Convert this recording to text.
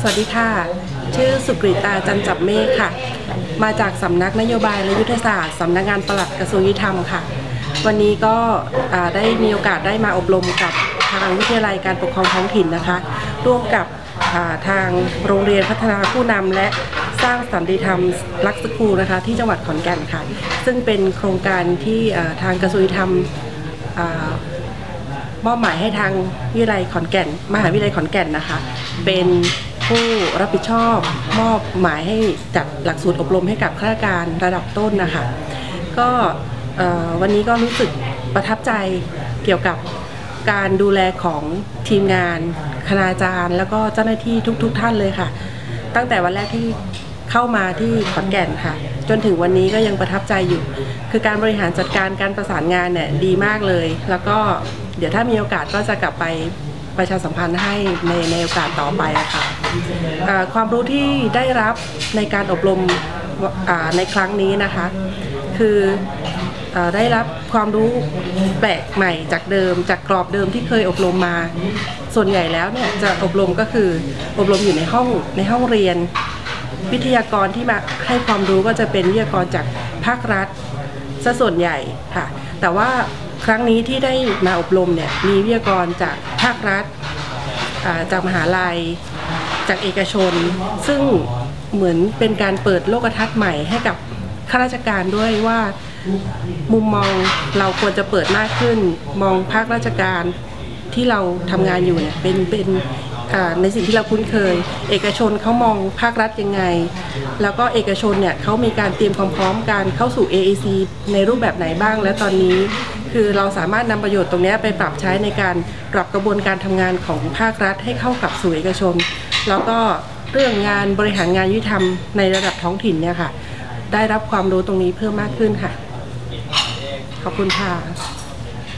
สวัสดีค่ะ ชื่อสุกริตาจันจับเมฆค่ะ มาจากสำนักนโยบายและยุทธศาสตร์สำนักงานปลัดกระทรวงยุติธรรมค่ะ วันนี้ก็ได้มีโอกาสได้มาอบรมกับทางวิทยาลัยการปกครองท้องถิ่นนะคะ ร่วมกับทางโรงเรียนพัฒนาผู้นำและสร้างสันติธรรมรักสกูนะคะ ที่จังหวัดขอนแก่นค่ะ ซึ่งเป็นโครงการที่ทางกระทรวงยุติธรรม มอบหมายให้ทางวิทยาลัยขอนแก่น มหาวิทยาลัยขอนแก่นนะคะ เป็นผู้รับผิดชอบมอบหมายให้จัดหลักสูตรอบรมให้กับข้าราชการระดับต้นนะคะ ก็วันนี้ก็รู้สึกประทับใจเกี่ยวกับการดูแลของทีมงาน คณาจารย์ แล้วก็เจ้าหน้าที่ทุก ๆ ท่านเลยค่ะ ตั้งแต่วันแรกที่ เข้ามาที่ขอนแก่นค่ะ จนถึงวันนี้ก็ยังประทับใจอยู่ คือการบริหารจัดการการประสานงานเนี่ยดีมากเลย แล้วก็เดี๋ยวถ้ามีโอกาสก็จะกลับไปประชาสัมพันธ์ให้ในในโอกาสต่อไปอะค่ะความรู้ที่ได้รับในการอบรมในครั้งนี้นะคะ คืออได้รับความรู้แปลกใหม่จากเดิม จากกรอบเดิมที่เคยอบรมมา ส่วนใหญ่แล้วเนี่ยจะอบรมก็คืออบรมอยู่ในห้องในห้องเรียน วิทยากรที่มาให้ความรู้ก็จะเป็นวิทยากรจากภาครัฐซะส่วนใหญ่ค่ะ แต่ว่าครั้งนี้ที่ได้มาอบรมเนี่ยมีวิทยากรจากภาครัฐจากมหาลัย จากเอกชน ซึ่งเหมือนเป็นการเปิดโลกทัศน์ใหม่ให้กับข้าราชการด้วยว่ามุมมองเราควรจะเปิดมากขึ้น มองภาคราชการที่เราทำงานอยู่เนี่ยเป็นเป็น ในสิ่งที่เราคุ้นเคย เอกชนเขามองภาครัฐยังไง แล้วก็เอกชนเนี่ยเขามีการเตรียมความพร้อมการเข้าสู่ AAC ในรูปแบบไหนบ้าง และตอนนี้คือเราสามารถนำประโยชน์ตรงนี้ไปปรับใช้ในการปรับกระบวนการทำงานของภาครัฐให้เข้ากับสู่เอกชน แล้วก็เรื่องงานบริหารงานยุติธรรมในระดับท้องถิ่นเนี่ยค่ะ ได้รับความรู้ตรงนี้เพิ่มมากขึ้นค่ะ ขอบคุณค่ะ